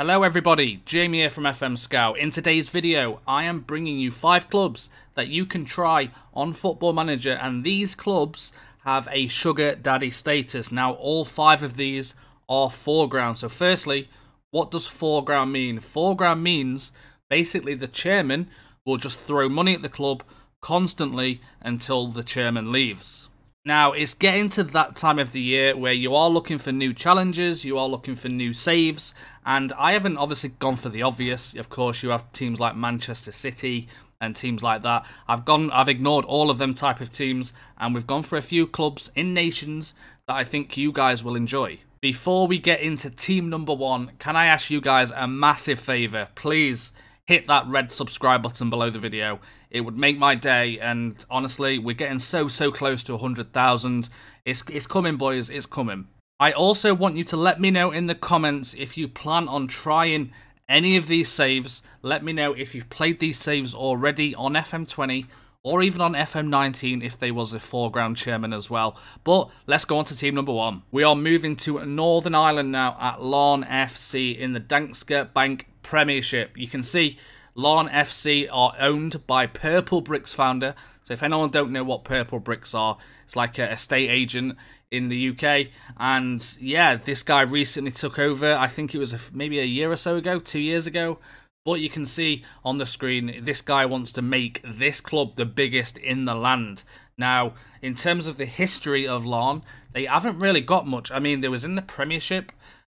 Hello everybody, Jamie here from FM Scout. In today's video, I am bringing you 5 clubs that you can try on Football Manager and these clubs have a sugar daddy status. Now all 5 of these are foreground. So firstly, what does foreground mean? Foreground means basically the chairman will just throw money at the club constantly until the chairman leaves. Now, it's getting to that time of the year where you are looking for new challenges, you are looking for new saves, and I haven't obviously gone for the obvious. Of course, you have teams like Manchester City and teams like that. I've gone I've ignored all of them type of teams and we've gone for a few clubs in nations that I think you guys will enjoy. Before we get into team number 1, can I ask you guys a massive favor? Please hit that red subscribe button below the video. It would make my day, and honestly, we're getting so, so close to 100,000. It's, it's coming, boys, it's coming. I also want you to let me know in the comments if you plan on trying any of these saves. Let me know if you've played these saves already on FM20 or even on FM19 if they was a foreground chairman as well. But let's go on to team number one. We are moving to Northern Ireland now at Larne FC in the Danske Bank Premiership. You can see Larne FC are owned by Purplebricks founder. So if anyone don't know what Purplebricks are, it's like a estate agent in the UK. And yeah, this guy recently took over. I think it was maybe a year or so ago, two years ago. But you can see on the screen, this guy wants to make this club the biggest in the land. Now, in terms of the history of Larne, they haven't really got much. I mean, there was in the Premiership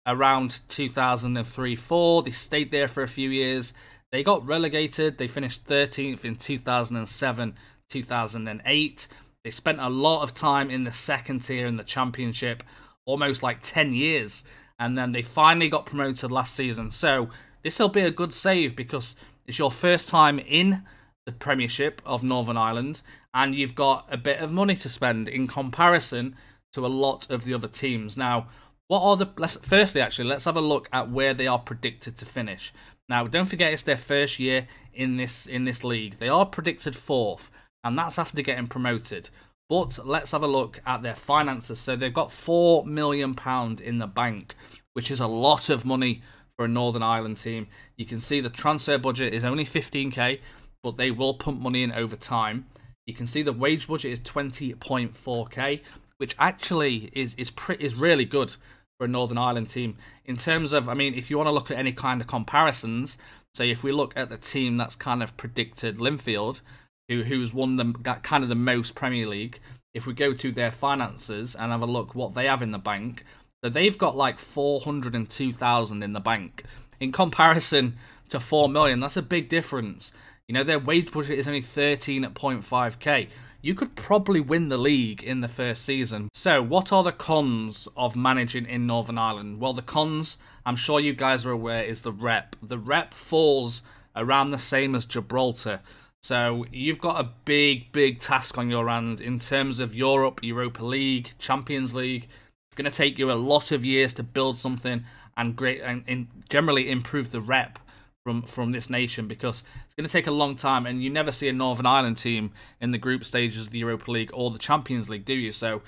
around 2003-4. They stayed there for a few years. They got relegated. They finished 13th in 2007, 2008. They spent a lot of time in the second tier in the championship, almost like 10 years. And then they finally got promoted last season. So this will be a good save because it's your first time in the Premiership of Northern Ireland and you've got a bit of money to spend in comparison to a lot of the other teams. Now, what are the... Let's, firstly, actually, let's have a look at where they are predicted to finish. Now, don't forget it's their first year in this in this league. They are predicted fourth, and that's after getting promoted. But let's have a look at their finances. So they've got four million pound in the bank, which is a lot of money for a Northern Ireland team. You can see the transfer budget is only 15k, but they will pump money in over time. You can see the wage budget is 20.4k, which actually is is is really good for a Northern Ireland team. In terms of, I mean, if you want to look at any kind of comparisons, say if we look at the team that's kind of predicted Linfield, who who's won them kind of the most Premier League. If we go to their finances and have a look what they have in the bank, so they've got like 402,000 in the bank. In comparison to 4 million, that's a big difference. You know, their wage budget is only 13.5k you could probably win the league in the first season. So, what are the cons of managing in Northern Ireland? Well, the cons, I'm sure you guys are aware, is the rep. The rep falls around the same as Gibraltar. So, you've got a big, big task on your hand in terms of Europe, Europa League, Champions League. It's going to take you a lot of years to build something and great and, generally improve the rep from from this nation because it's going to take a long time, and you never see a Northern Ireland team in the group stages of the Europa League or the Champions League, do you? So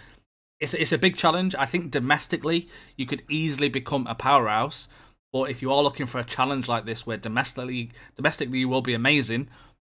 it's it's a big challenge. I think domestically you could easily become a powerhouse, but if you are looking for a challenge like this, where domestically domestically you will be amazing,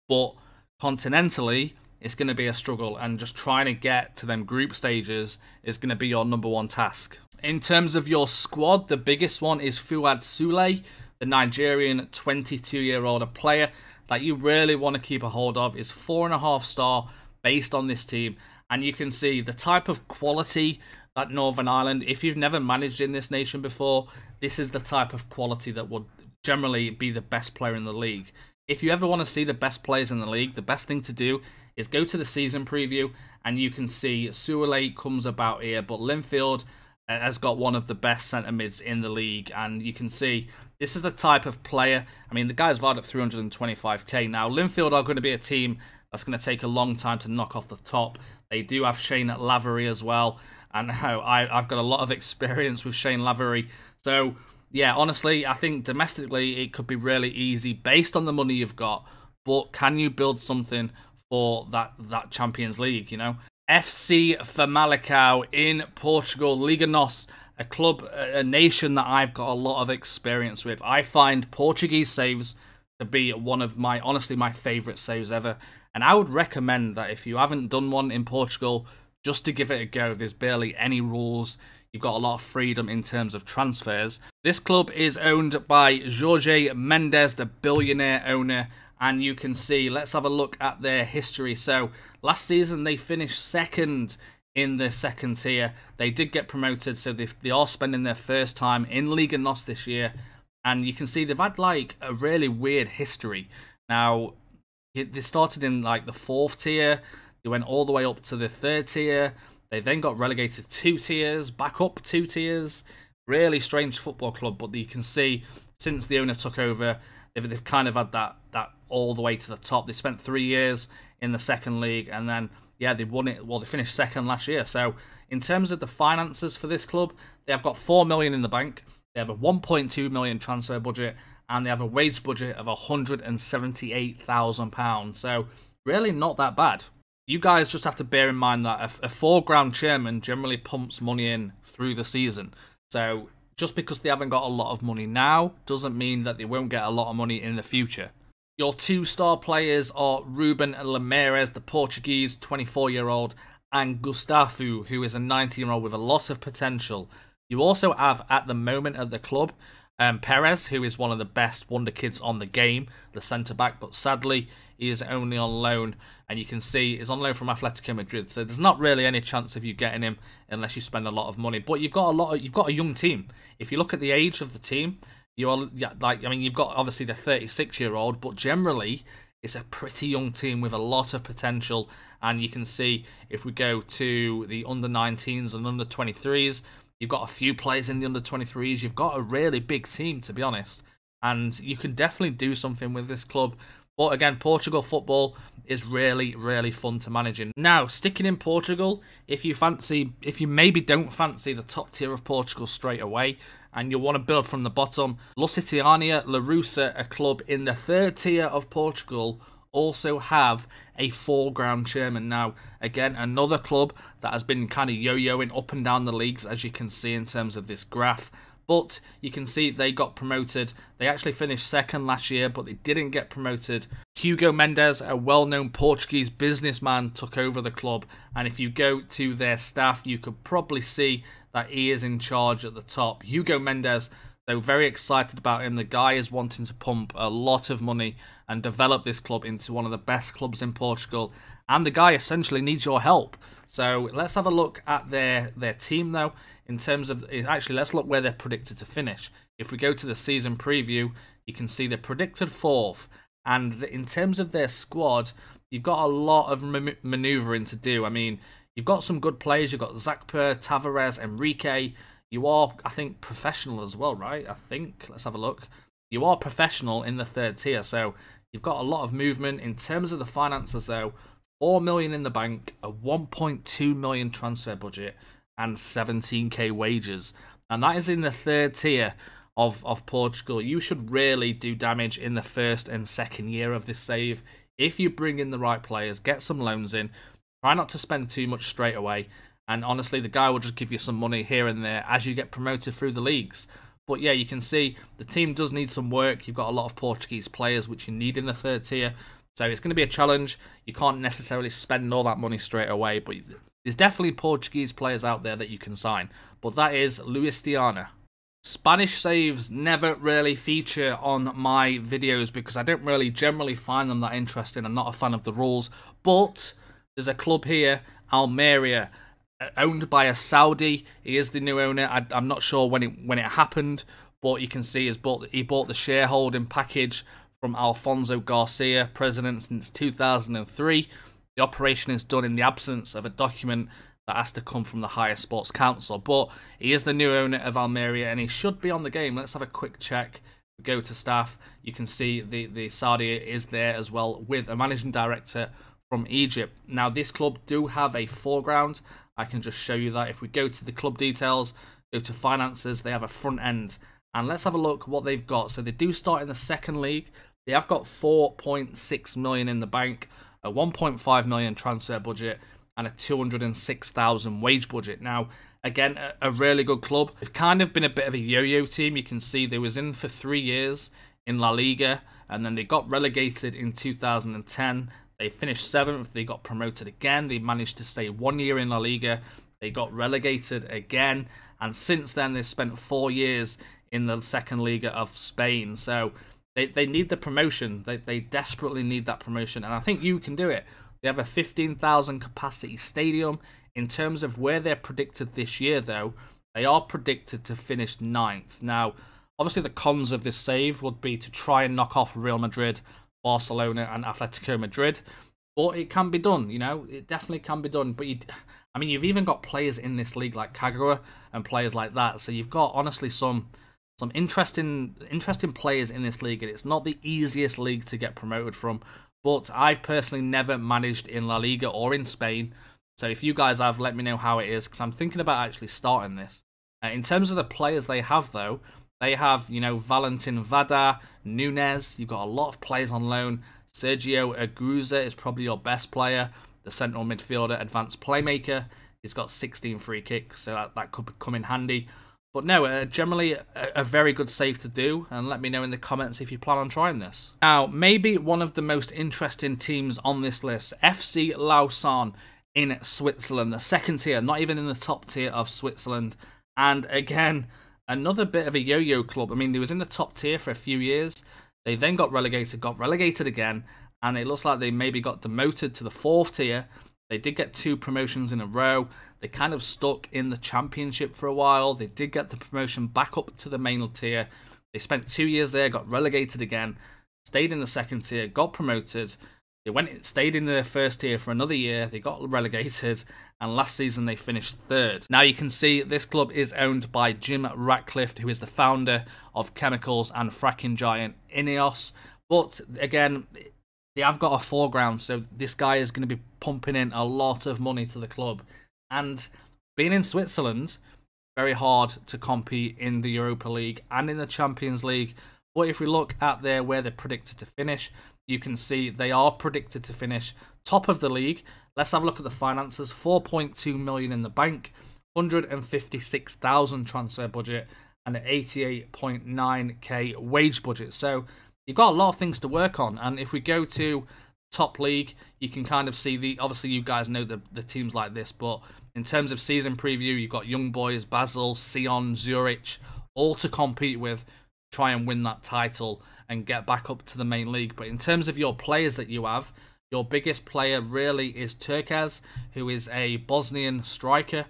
but continentally it's going to be a struggle, and just trying to get to them group stages is going to be your number one task. In terms of your squad, the biggest one is Fuad Sule the Nigerian 22-year-old player that you really want to keep a hold of is four and a half star based on this team and you can see the type of quality that Northern Ireland if you've never managed in this nation before this is the type of quality that would generally be the best player in the league if you ever want to see the best players in the league the best thing to do is go to the season preview and you can see Sule comes about here but Linfield uh, has got one of the best centre mids in the league, and you can see this is the type of player. I mean, the guy's valued at 325k now. Linfield are going to be a team that's going to take a long time to knock off the top. They do have Shane Lavery as well, and I, I've got a lot of experience with Shane Lavery. So, yeah, honestly, I think domestically it could be really easy based on the money you've got. But can you build something for that that Champions League? You know, FC Famalicão in Portugal, Liga NOS, a club, a nation that I've got a lot of experience with. I find Portuguese saves to be one of my, honestly, my favourite saves ever. And I would recommend that if you haven't done one in Portugal, just to give it a go. There's barely any rules. You've got a lot of freedom in terms of transfers. This club is owned by Jorge Mendes, the billionaire owner, and you can see, let's have a look at their history. So, last season they finished second in the second tier. They did get promoted, so they, they are spending their first time in Liga NOS this year. And you can see they've had like a really weird history. Now, they started in like the fourth tier, they went all the way up to the third tier. They then got relegated two tiers, back up two tiers. Really strange football club, but you can see since the owner took over, they've, they've kind of had that that all the way to the top. They spent three years in the second league, and then yeah, they won it. Well, they finished second last year. So in terms of the finances for this club, they have got four million in the bank. They have a 1.2 million transfer budget, and they have a wage budget of 178,000 pounds. So really not that bad you guys just have to bear in mind that a, a foreground chairman generally pumps money in through the season. So just because they haven't got a lot of money now doesn't mean that they won't get a lot of money in the future. Your two star players are Ruben Lameiras, the Portuguese 24 year old, and Gustavo, who is a 19 year old with a lot of potential. You also have at the moment at the club um, Perez, who is one of the best wonder kids on the game, the centre back, but sadly he is only on loan and you can see he's on loan from Atletico Madrid. So there's not really any chance of you getting him unless you spend a lot of money. But you've got a lot. Of, you've got a young team. If you look at the age of the team, you're yeah, like I mean you've got obviously the 36 year old, but generally it's a pretty young team with a lot of potential. And you can see if we go to the under 19s and under 23s, you've got a few players in the under 23s. You've got a really big team to be honest, and you can definitely do something with this club. But again, Portugal football is really, really fun to manage in. Now, sticking in Portugal, if you fancy, if you maybe don't fancy the top tier of Portugal straight away, and you want to build from the bottom, Lusitania Lourosa, a club in the third tier of Portugal, also have a foreground chairman. Now, again, another club that has been kind of yo-yoing up and down the leagues, as you can see in terms of this graph. But you can see they got promoted. They actually finished second last year, but they didn't get promoted. Hugo Mendes, a well known Portuguese businessman, took over the club. And if you go to their staff, you could probably see that he is in charge at the top. Hugo Mendes, though very excited about him. The guy is wanting to pump a lot of money and develop this club into one of the best clubs in Portugal. And the guy essentially needs your help. So let's have a look at their, their team, though in terms of eh, actually let's look where they're predicted to finish. If we go to the season preview you can see they're predicted fourth. And in terms of their squad you've got a lot of maneuvering to do. I mean you've got some good players. You've got zakper tavares enrique. You are i think professional as well right? I think. Let's have a look. You are professional in the third tier. So you've got a lot of movement in terms of the finances though 4 million in the bank a 1.2 million transfer budget and 17k wages. And that is in the third tier of, of Portugal. You should really do damage in the first and second year of this save. If you bring in the right players, get some loans in, try not to spend too much straight away. And honestly, the guy will just give you some money here and there as you get promoted through the leagues. But yeah, you can see the team does need some work. You've got a lot of Portuguese players, which you need in the third tier. So it's going to be a challenge. You can't necessarily spend all that money straight away, but there's definitely Portuguese players out there that you can sign, but that is Lusitania. Spanish saves never really feature on my videos because I don't really generally find them that interesting. I'm not a fan of the rules, but there's a club here, Almeria, Uh, owned by a Saudi. He is the new owner. I, am not sure when it when it happened, but you can see he's bought he bought the shareholding package from Alfonso Garcia, president since 2003. The operation is done in the absence of a document that has to come from the higher sports council. But he is the new owner of Almeria and he should be on the game. Let's have a quick check. We go to staff. You can see the, the Saudi is there as well with a managing director from Egypt. Now, this club do have a foreground. I can just show you that. If we go to the club details, go to finances, they have a front end. And let's have a look what they've got. So they do start in the second league. They have got 4.6 million in the bank a 1.5 million transfer budget and a 206,000 wage budget. Now, again, a, really good club. They've kind of been a bit of a yo-yo team. You can see they was in for three years in La Liga, and then they got relegated in 2010. They finished seventh. They got promoted again. They managed to stay one year in La Liga. They got relegated again, and since then they've spent four years in the second Liga of Spain. So they, they need the promotion. They, they desperately need that promotion, and I think you can do it. They have a 15,000 capacity stadium. In terms of where they're predicted this year, though, they are predicted to finish ninth. Now, obviously, the cons of this save would be to try and knock off Real Madrid, Barcelona, and Atletico Madrid. But it can be done, you know, it definitely can be done. But you, I mean, you've even got players in this league like Kagawa and players like that. So you've got honestly some some interesting interesting players in this league, and it's not the easiest league to get promoted from. But I've personally never managed in La Liga or in Spain. So if you guys have, let me know how it is, because I'm thinking about actually starting this. Uh, in terms of the players they have, though, they have, you know, Valentin Vada, Nunez. You've got a lot of players on loan. Sergio Aguza is probably your best player, the central midfielder, advanced playmaker. He's got 16 free kicks, so that, that could come in handy. But no, uh, generally a, a, very good save to do, and let me know in the comments if you plan on trying this. Now, maybe one of the most interesting teams on this list, FC Lausanne in Switzerland, the second tier, not even in the top tier of Switzerland. And again, another bit of a yo-yo club. I mean, they was in the top tier for a few years. They then got relegated, got relegated again, and it looks like they maybe got demoted to the fourth tier. They did get two promotions in a row. They kind of stuck in the championship for a while. They did get the promotion back up to the main tier. They spent two years there, got relegated again, stayed in the second tier, got promoted. They went, stayed in the first tier for another year. They got relegated, and last season they finished third. Now you can see this club is owned by Jim Ratcliffe, who is the founder of Chemicals and fracking giant Ineos. But again, they have got a foreground, so this guy is going to be pumping in a lot of money to the club. And being in Switzerland, very hard to compete in the Europa League and in the Champions League. But if we look at there where they're predicted to finish, you can see they are predicted to finish top of the league. Let's have a look at the finances. 4.2 million in the bank, 156,000 transfer budget, and an 88.9k wage budget. So you've got a lot of things to work on. And if we go to top league, you can kind of see the. Obviously, you guys know the the teams like this, but in terms of season preview, you've got Young Boys, Basel, Sion, Zurich, all to compete with, try and win that title and get back up to the main league. But in terms of your players that you have, your biggest player really is Turkeš, who is a Bosnian striker,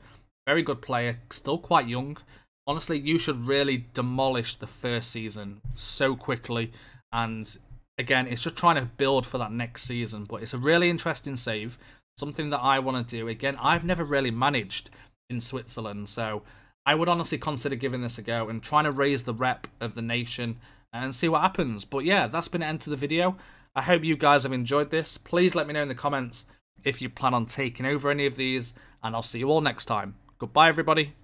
very good player, still quite young. Honestly, you should really demolish the first season so quickly and again, it's just trying to build for that next season. But it's a really interesting save, something that I want to do. Again, I've never really managed in Switzerland, so I would honestly consider giving this a go and trying to raise the rep of the nation and see what happens. But yeah, that's been the end of the video. I hope you guys have enjoyed this. Please let me know in the comments if you plan on taking over any of these, and I'll see you all next time. Goodbye, everybody.